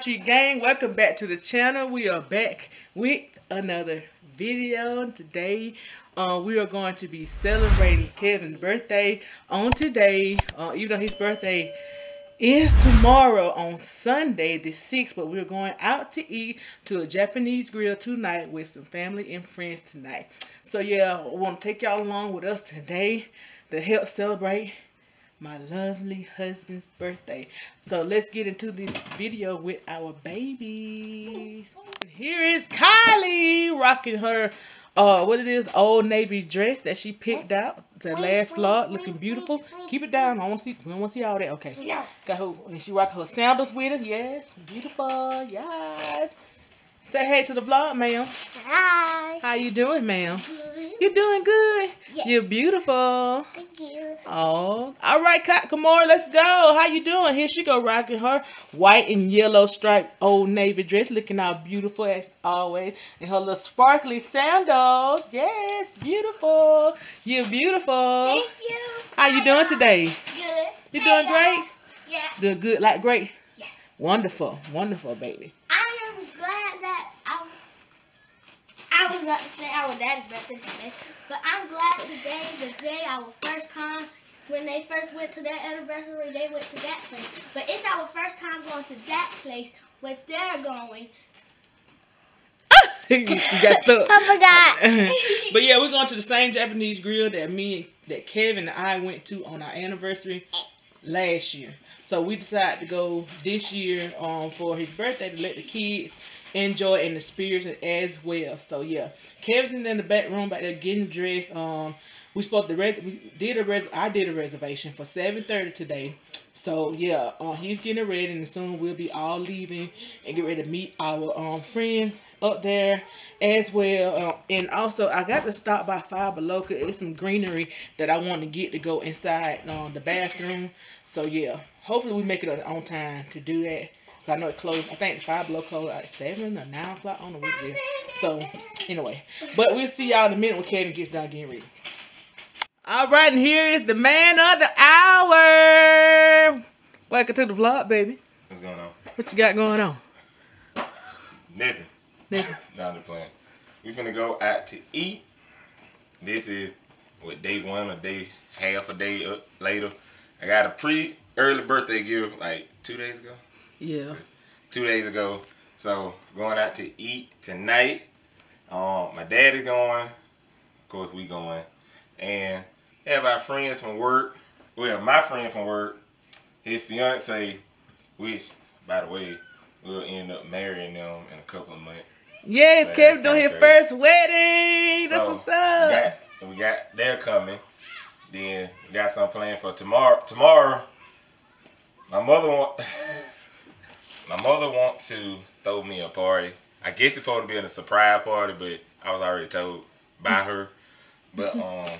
Tree Gang. Welcome back to the channel. We are back with another video. Today, uh, we are going to be celebrating Kevin's birthday on today. Uh, even though his birthday is tomorrow on Sunday the 6th, but we're going out to eat to a Japanese grill tonight with some family and friends tonight. So yeah, I want to take y'all along with us today to help celebrate my lovely husband's birthday. So let's get into this video with our babies. Here is Kylie rocking her uh what it is old navy dress that she picked out. The last vlog looking beautiful. keep it down. i want to see we want to see all that. Okay. Yeah. got her and she rocked her sandals with it yes. Beautiful. Yes. Say hey to the vlog ma'am. Hi. how you doing ma'am you doing good Yes. you're beautiful Thank you. Oh, all right, Kamora, let's go. How you doing? Here she go rocking her white and yellow striped old navy dress, looking all beautiful as always, and her little sparkly sandals. Yes, beautiful. You're beautiful. Thank you. How you doing today? Good. You doing great? Yeah. Doing good, like great. Yes. Wonderful, wonderful, baby. I am glad that I, I was about to say our daddy's birthday today, but I'm glad today is the day our first time when they first went to their anniversary, they went to that place. But it's our first time going to that place where they're going. you got stuck. I but yeah, we're going to the same Japanese grill that me that Kevin and I went to on our anniversary last year. So we decided to go this year um for his birthday to let the kids enjoy and the spirits as well. So yeah, Kevin's in the back room back there getting dressed. Um, we supposed to res- we did a res- I did a reservation for seven thirty today. So yeah, uh, he's getting ready, and soon we'll be all leaving and get ready to meet our um friends up there as well. Uh, and also, I got to stop by Five Below it's some greenery that I want to get to go inside um, the bathroom. So yeah, hopefully we make it on- on time to do that. I know it closed. I think the Five Below closed at seven or nine o'clock. What it is. So anyway, but we'll see y'all in a minute when Kevin gets done getting ready. All right, and here is the man of the hour. Welcome to the vlog, baby. What's going on? What you got going on? Nothing. Nothing. Not the plan. We finna go out to eat. This is what day one or day half a day up later. I got a pre early birthday gift like two days ago. Yeah. Two days ago. So going out to eat tonight. Um, my dad is going. Of course we going. And have our friends from work. Well, my friend from work, his fiance, which by the way, we'll end up marrying them in a couple of months. Yes, Man, Kevin doing his first wedding. That's So, what's up. We got, we got they're coming. Then we got some planned for tomorrow. Tomorrow, my mother want my mother want to throw me a party. I guess it's supposed to be in a surprise party, but I was already told by her. But um,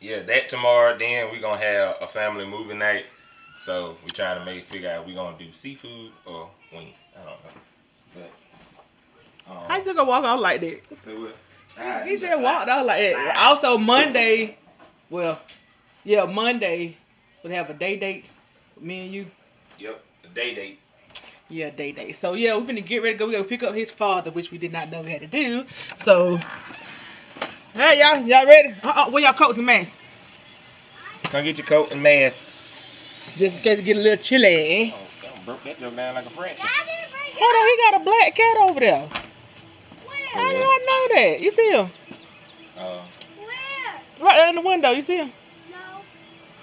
yeah, that tomorrow. Then we're gonna have a family movie night. So we're trying to make figure out we gonna do seafood or wings. I don't know, but. Um, How you just gonna walk out like that? so what? He just walked out like that. Also Monday, well, yeah, Monday we'll have a day date. Me and you. Yep, a day date. Yeah, day date. So yeah, we're finna get ready to go. We gotta pick up his father, which we did not know we had to do. So Hey y'all, y'all ready? Uh-uh, where y'all coats and masks? Come get your coat and mask. Just in case it get a little chilly. Oh, damn, broke that joke down like a French. Hold on, he got a black cat over there. How did I know that? You see him? Uh, Right there in the window, you see him?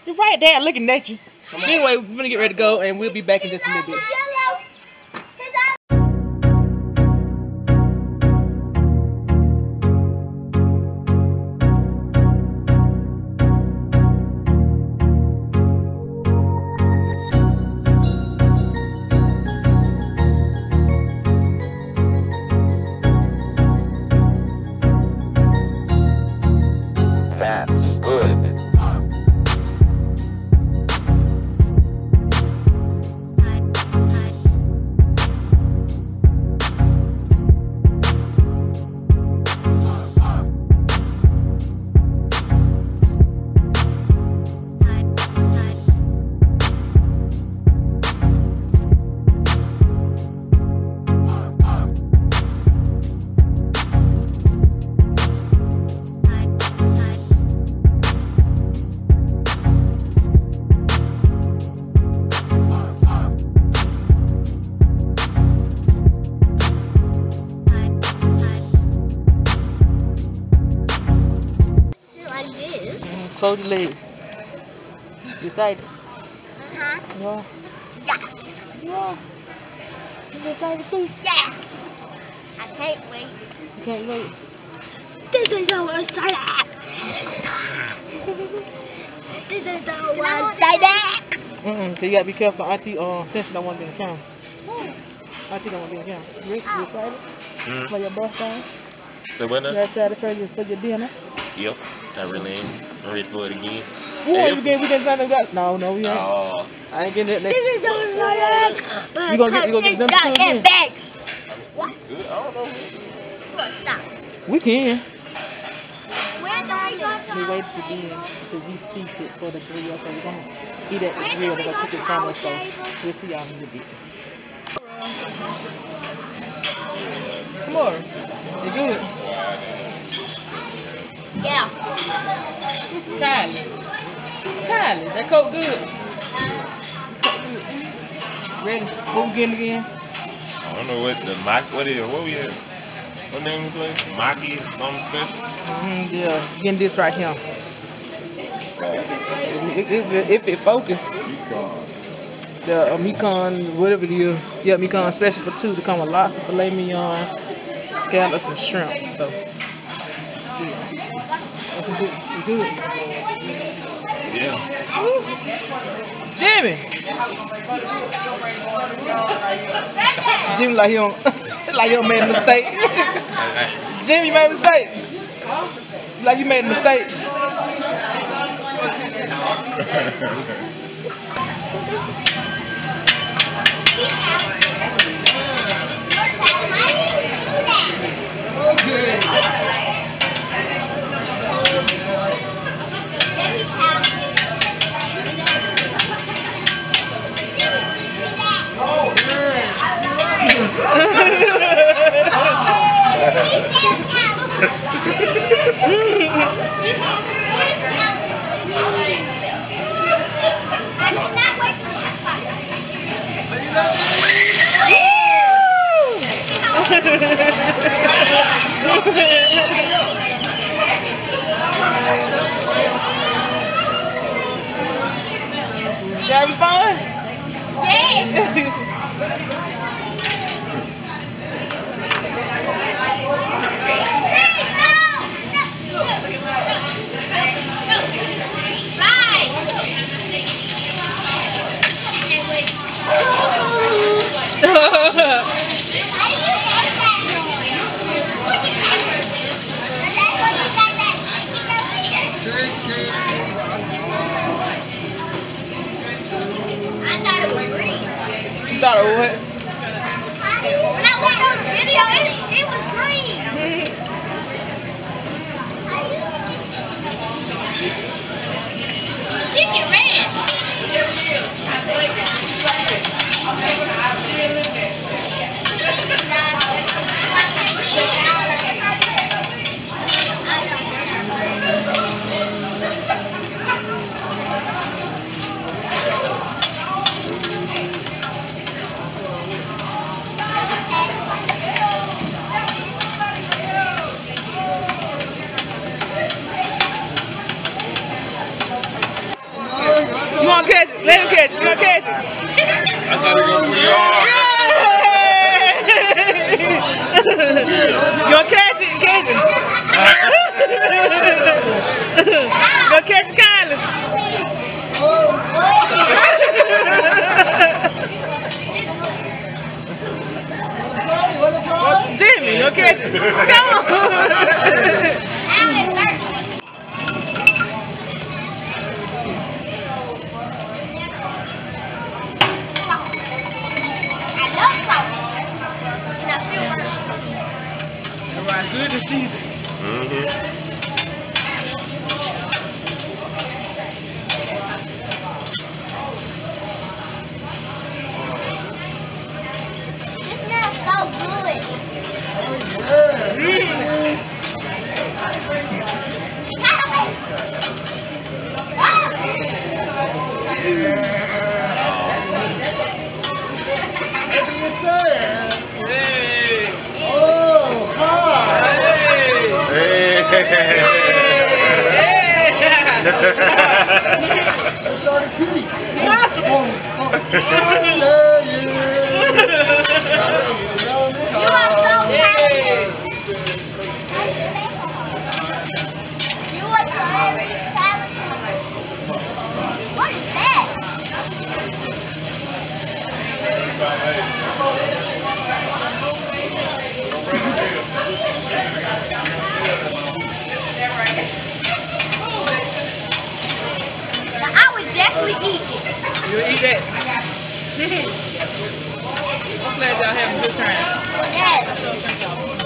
You're right there looking at you. come on. Anyway, we're gonna get ready to go and we'll be back in just a little bit. Close your legs. You excited? Uh-huh. Yeah. Yes. Yeah. You excited too? Yeah. I can't wait. You can't wait. This is so exciting. this is so exciting. Mm-mm. So you gotta be careful. Auntie, uh, since you don't want to be in the camera. Auntie don't want to be in the camera. Rick, you excited Mm. for your birthday? So what You now? excited for your, for your dinner? Yep. I really am. I'm ready for it again. Yeah, If- we did. We did something. Got no, no, we ain't. Oh. I ain't getting it next. This is so exciting. You gonna get- you gonna get them two again? Get back. Good. I don't know. Stop. We can. Where do we go to? We waited to be to be seated for the grill, so we're gonna eat at the grill. They're gonna cook it from us, so we'll see y'all in a little bit. Come on, you good? Yeah. Kylie, Kylie, that coat good. Coke good. Ready? What we getting again? I don't know what the mock. What is? it? What we at? What name we play? Maki something special. Mm, yeah, getting this right here. If, if, if it focus, the uh, Mekon, whatever it is, yeah, Mekon special for two to come with lobster, filet mignon, scallops, and shrimp. So, yeah. Good. It's good. Yeah. Jimmy! Jimmy like he don't, like he don't made a mistake. Jimmy, you made a mistake. Like you made a mistake. Ha ha ha ha! You having fun? I thought it was green. you thought of what? When I watched on the video, it, it was green. you want to catch it? Catch it. you want to catch it, Kylie? Jimmy, you want to catch it? Come on. All right, good to see you. Mm-hmm. Hey. Hey. Hey. You are so talented. You are so talented. What is that? Now, I would definitely eat it. You eat? I'm glad y'all having a good time. Yes.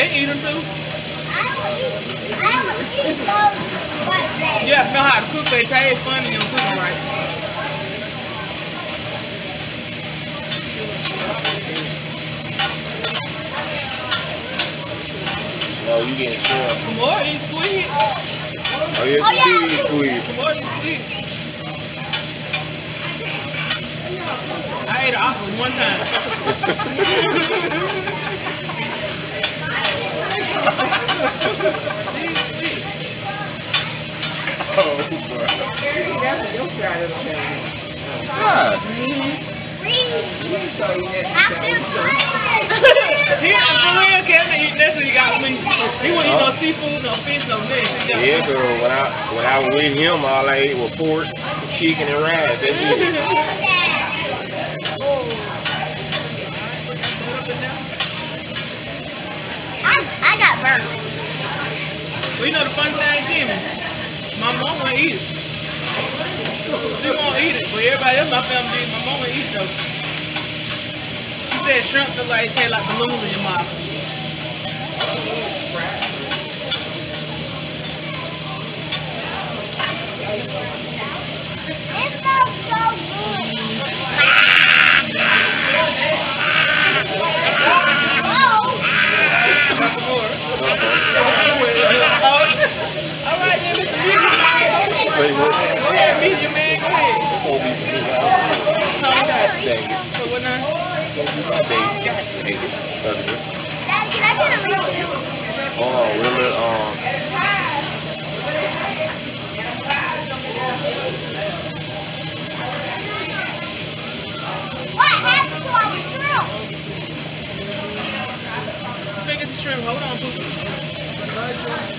They eat them too. I don't eat, I don't eat those like that. You have to know how to cook. They taste funny when you cook them right. No, you getting shrimp. Some more eat squid. Oh, yeah, Oh, yeah. you squeeze. Some more eat squid. I ate an octopus one time. Oh, boy. God. I feel tired. He, for real, Kevin, he, that's won't eat no seafood, no fish, no got Yeah, girl, when I when I was with him, all I ate was pork, chicken, and rice. That's it. I, got burnt. You know the funny thing, Jimmy? My mom won't eat it. She won't eat it, but everybody else in my family did. My mom won't eat it though. She said shrimp look like it taste like balloons in your mouth. It smells so good. Oh, Got some more. All right, then, Mr. Medium. Say what? Go ahead, medium man. Go ahead. Gonna be some good out. How we got? Dang it. So what now? Gonna be my day. Dang it. That's good. Daddy, can I get a refill? Oh, really? Um, What happened to our shrimp? Think it's a shrimp. Hold on, Pooh.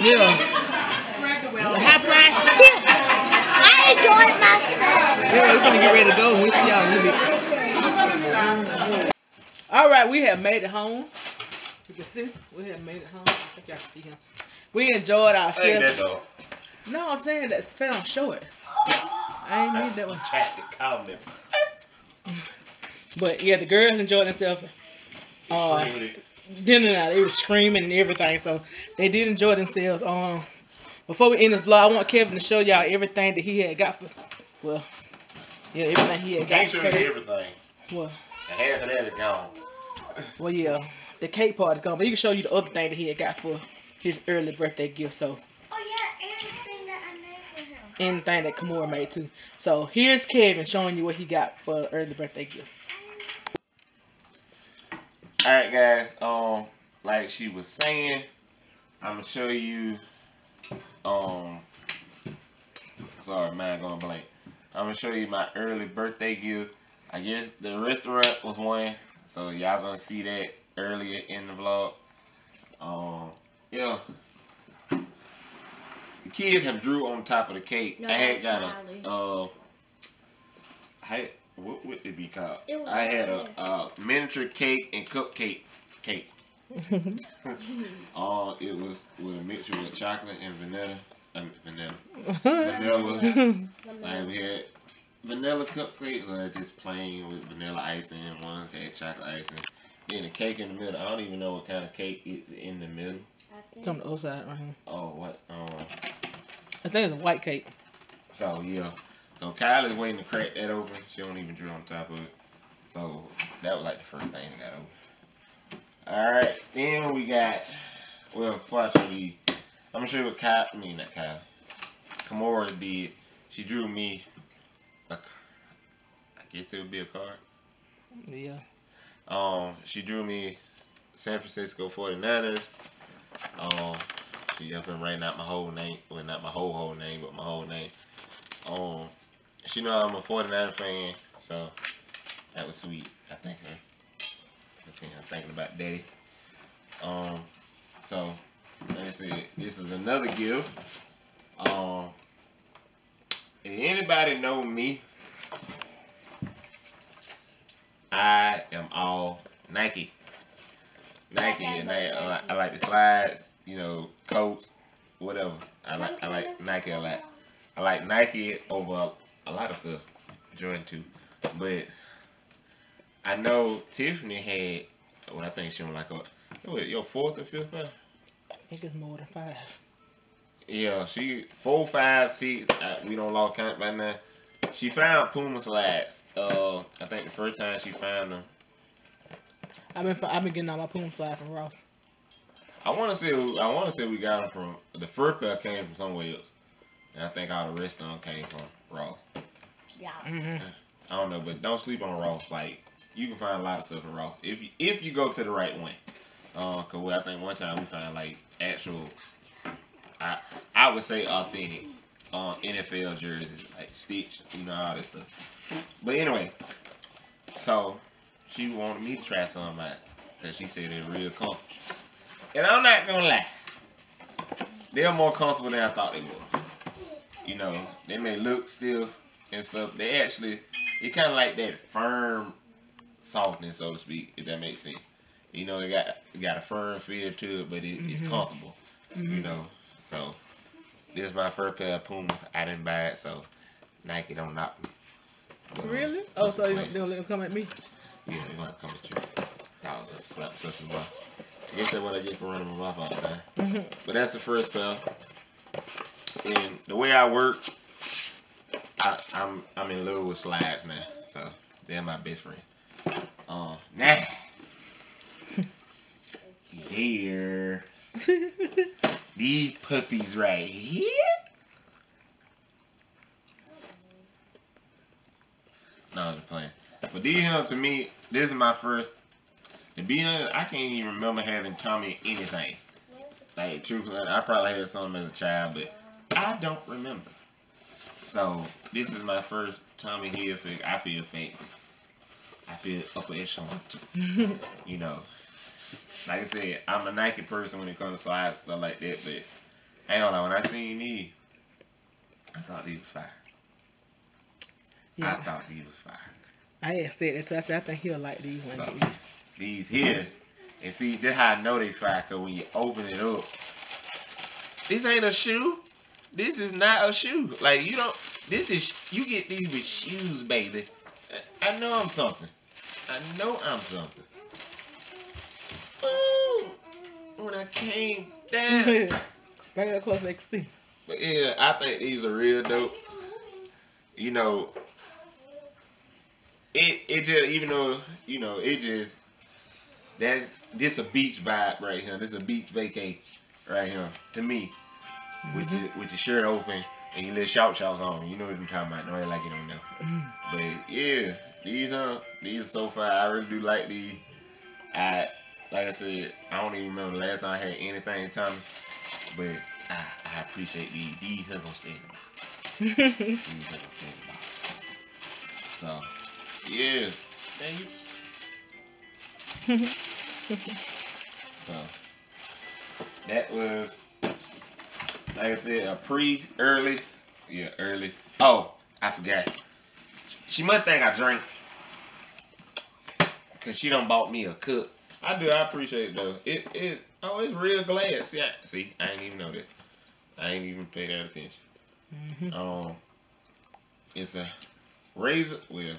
Yeah. High price. I enjoyed myself. Yeah, we're gonna get ready to go and we see y'all in a bit. All right, we have made it home. You can see, we have made it home. I think y'all can see him. We enjoyed ourselves. Ain't that ourselves. dog? No, I'm saying that fell on short. I ain't need that one. Cat that called me. But yeah, the girls enjoyed themselves. Uh, dinner now, they were screaming and everything, so they did enjoy themselves. Um, before we end this vlog, I want Kevin to show y'all everything that he had got for. Well, yeah, everything he had got. Can't show for you everything. Well, The half of that is gone. well, yeah, the cake part is gone, but he can show you the other thing that he had got for his early birthday gift. So Oh yeah, everything that I made for him. anything that Kamora made too. So here's Kevin showing you what he got for early birthday gift. Alright guys, um, like she was saying, I'm gonna show you um sorry, man going blank. I'm gonna show you my early birthday gift. I guess the restaurant was one, so y'all gonna see that earlier in the vlog. Um yeah. The kids have drew on top of the cake. No, I had got a uh I what would it be called? It I had a Molly. uh, miniature cake and cupcake cake. Uh, it was with a mixture with chocolate and vanilla. Um, vanilla. Vanilla. Like we had vanilla cupcakes or just plain with vanilla icing. Ones had chocolate icing. Then the cake in the middle. I don't even know what kind of cake is in the middle. It's on the other side right here. Oh, what? Um, I think it's a white cake. so yeah. So Kyle is waiting to crack that open. She don't even drew on top of it. So that was like the first thing that got open. Alright, then we got well show you I'm gonna show you what Kyle I mean not Kyle. Kamora did. She drew me a I guess it would be a card. Yeah. Um, she drew me San Francisco 49ers. Um, she up and writing out my whole name. Well, not my whole whole name, but my whole name. Um, she know I'm a 49er fan, so that was sweet. I thank her. See, I'm thinking about daddy. Um, so like I said, this is another gift. Um, if anybody know me, I am all Nike. Nike and I, uh, I like the slides, you know, coats, whatever. I like I like Nike a lot. I like Nike over a lot of stuff, Jordan too. But I know Tiffany had, well, I think she was like a, what, your fourth or fifth pair? I think it's more than five. Yeah, she four, five, six. Uh, we don't lost count right now. She found Puma slides. Uh, I think the first time she found them, I've been I've been getting all my Puma fly from Ross. I want to say I want to say we got them from the first pair came from somewhere else, and I think all the rest of them came from Ross. Yeah. Mm-hmm. I don't know, but don't sleep on Ross. Like you can find a lot of stuff in Ross if you if you go to the right one. Uh, cause we, I think one time we found like actual, I I would say authentic, uh, NFL jerseys like Stitch, you know all this stuff. But anyway, so she wanted me to try some of mine because she said they're real comfortable, and I'm not gonna lie, they're more comfortable than I thought they were. You know, they may look stiff and stuff. They actually, it kind of like that firm softness, so to speak, if that makes sense. You know, it got it got a firm feel to it, but it, it's Mhm. comfortable. You know, so this is my first pair of Pumas. I didn't buy it, so Nike don't knock me. Um, Really? Oh, so you Wait. they'll let them come at me? Yeah, they're gonna come at you. That was a slap such a boy. I guess that's what I get for running my mouth all the time. Mm-hmm. But that's the first pair. And the way I work, I, I'm I'm in love with slides now. So they're my best friend. Uh, now here these puppies right here. No, I'm just playing. But these, you know, to me, this is my first. To be honest, I can't even remember having Tommy anything. Like, truthfully, I probably had some as a child, but I don't remember. So, this is my first Tommy Hilfiger. I feel fancy. I feel upper echelon. You know, like I said, I'm a Nike person when it comes to slides stuff like that. But I don't know. When I seen these, I thought these was fire. I thought these was fire. I said that too. I said I think he'll like these ones. So, these here, and see, this how I know they fire. Cause when you open it up, this ain't a shoe. This is not a shoe. Like you don't. This is you get these with shoes, baby. I, know I'm something. I know I'm something. Ooh, when I came down. Bring it close, like see. But yeah, I think these are real dope. You know, it it just even though you know it just that's this a beach vibe right here. This a beach vacay right here to me. With your with your shirt open and your little shout shorts on. You know what I'm talking about. Nobody like it on there. Mhm. But yeah, these are these are so far. I really do like these. I like I said, I don't even remember the last time I had anything Tommy. But I, I appreciate these. These are gonna stay in the box. These are gonna stay in the box. So yeah. Thank you. So that was like I said, a pre early. Yeah, early. Oh, I forgot. She must think I drink. Cause she done bought me a cup. I do, I appreciate it though. It it oh it's real glass. See, I, see, I ain't even know that. I ain't even pay that attention. Mhm. Um it's a razor well,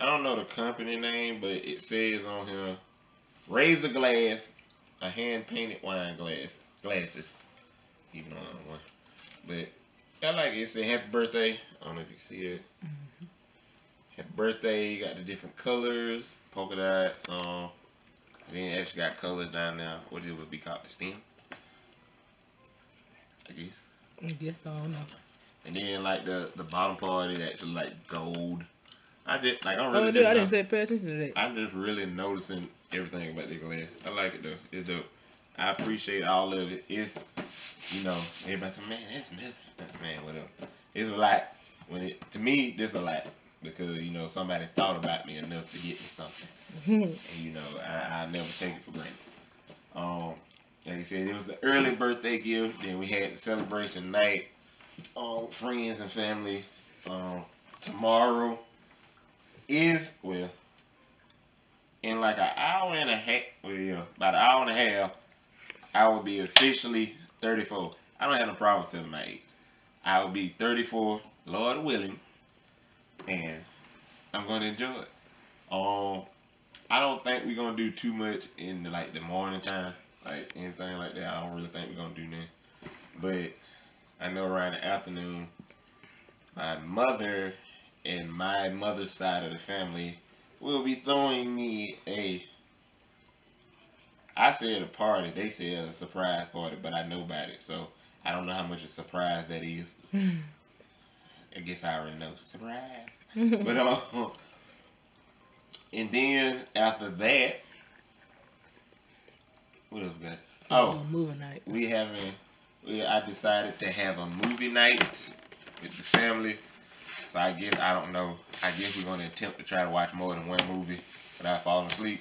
I don't know the company name, but it says on here razor glass, a hand painted wine glass. Glasses. Even though I don't want. But I like it. It said happy birthday. I don't know if you see it. Happy birthday, you got the different colors, polka dots, um and then it actually got colors down there. What it would be called the stem. I guess. I guess I don't know. And then like the the bottom part is actually like gold. I did like I'm Oh, really dude, I didn't say pay attention to that. I'm just really noticing everything about the glass. I like it though. It's dope. I appreciate all of it. It's you know, everybody say, man, that's nothing. Man, whatever. It's a lot. When it to me, this a lot. Because, you know, somebody thought about me enough to get me something. And you know, I, I never take it for granted. Um like I said, it was the early birthday gift. Then we had the celebration night. Um, friends and family. Um, tomorrow is well in like an hour and a half. Well, yeah, about an hour and a half. I will be officially 34. I don't have no problems telling my age. I will be 34, Lord willing, and I'm gonna enjoy it. Um, I don't think we're gonna do too much in the, like the morning time, like anything like that. I don't really think we're gonna do that. But I know around the afternoon, my mother and my mother's side of the family will be throwing me a. I said a party. They said a surprise party, but I know about it, so I don't know how much a surprise that is. I guess I already know surprise. But um, and then after that, what else we got? Oh, movie night. we having. We I decided to have a movie night with the family. So I guess I don't know. I guess we're gonna attempt to try to watch more than one movie without falling asleep.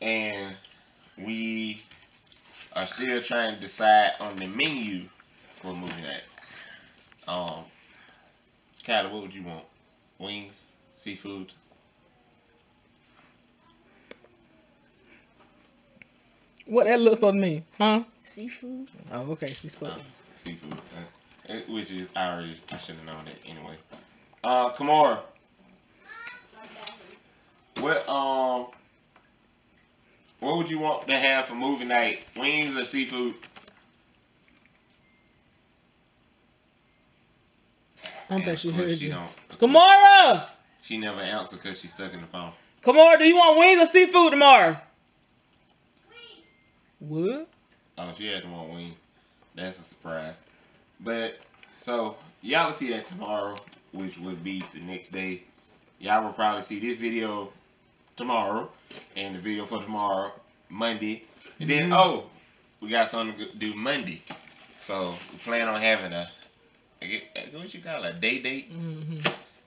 And we are still trying to decide on the menu for movie night. Um, Kyla, what would you want? Wings, seafood. What that looks supposed to mean, huh? Seafood. Oh, okay. She's Uh, seafood, uh, which is I already I should have known that anyway. Uh, Kamara, what um, what would you want to have for movie night? Wings or seafood? I don't think she heard she you. Don't, Kamara, She never answered because she's stuck in the phone. Kamara, do you want wings or seafood tomorrow? What? Oh, she had to want wings. That's a surprise. But so y'all will see that tomorrow. which would be the next day. Y'all will probably see this video tomorrow, and the video for tomorrow Monday, and then Mhm. oh, we got something to do Monday. So we plan on having a, what you call it, a day date. hmm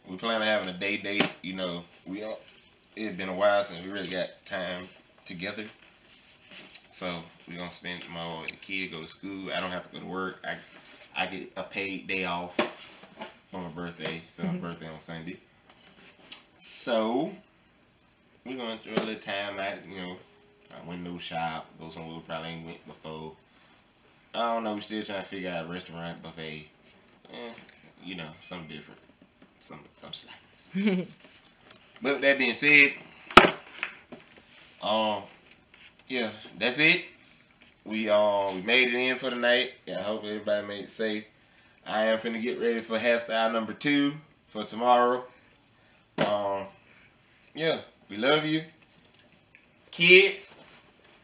We plan on having a day date. You know, we don't. It's been a while since we really got time together. So we're gonna spend. The kid go to school. I don't have to go to work. I I get a paid day off for my birthday. So my Mhm. birthday on Sunday. So we're gonna throw a little time out. You know, a window shop. Go somewhere we probably ain't went before. I don't know. We still trying to figure out a restaurant buffet. Eh, you know, something different. Some some slackness. But with that being said, um, yeah, that's it. We um we made it in for the night. Yeah, I hope everybody made it safe. I am finna get ready for hairstyle number two for tomorrow. Um, yeah, we love you, kids,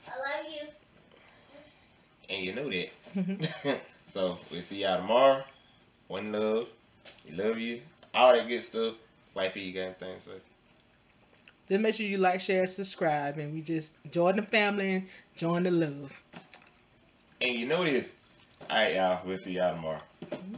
I love you. and you know that. Mm-hmm. so we'll see y'all tomorrow. One love. We love you. All that good stuff. Wifey, you got anything to say? Just make sure you like, share, subscribe, and we just join the family and join the love. And you know this. Alright, y'all. We'll see y'all tomorrow. Mm-hmm.